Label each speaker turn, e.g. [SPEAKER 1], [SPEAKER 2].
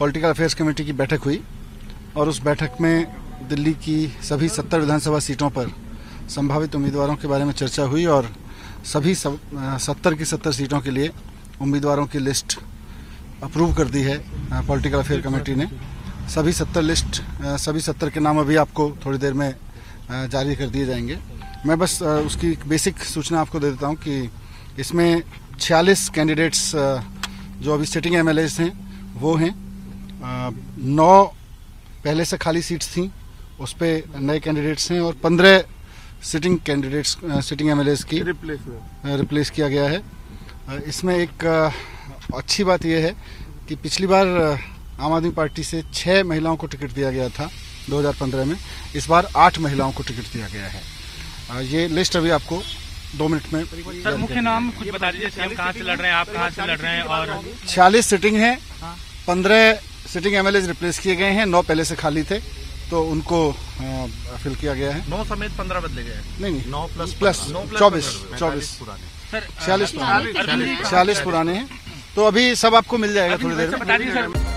[SPEAKER 1] Political affairs committee की बैठक हुई और उस बैठक में दिल्ली की सभी सत्तर विधानसभा सीटों पर संभावित उम्मीदवारों के बारे में चर्चा हुई और सभी सब, सत्तर की सत्तर सीटों के लिए उम्मीदवारों की लिस्ट अप्रूव कर दी है पॉलिटिकल अफेयर कमेटी ने। सभी सत्तर लिस्ट सभी सत्तर के नाम अभी आपको थोड़ी देर में जारी कर दिए जाएँगे। मैं बस उसकी बेसिक सूचना आपको दे देता हूँ कि इसमें छियालीस कैंडिडेट्स जो अभी सिटिंग एम हैं वो हैं। नौ पहले से खाली सीट्स थी उस पर नए कैंडिडेट्स हैं और पंद्रह सिटिंग कैंडिडेट्स सिटिंग एम की रिप्लेस रिप्लेस किया गया है। इसमें एक अच्छी बात यह है कि पिछली बार आम आदमी पार्टी से छह महिलाओं को टिकट दिया गया था 2015 में। इस बार आठ महिलाओं को टिकट दिया गया है। ये लिस्ट अभी आपको दो मिनट में
[SPEAKER 2] सर मुख्य नाम कुछ बता दीजिए कहाँ से लड़ रहे हैं आप कहाँ से लड़ रहे हैं और
[SPEAKER 1] छियालीस सिटिंग है। पंद्रह सिटिंग एम रिप्लेस किए गए हैं। नौ पहले से खाली थे तो उनको फिल किया गया है।
[SPEAKER 3] नौ समेत पंद्रह बदले गए
[SPEAKER 1] नहीं नहीं नौ प्लस प्लस चौबीस चौबीस। छियालीस पुराने। छियालीस पुराने हैं। तो अभी सब आपको मिल जाएगा थोड़ी देर में।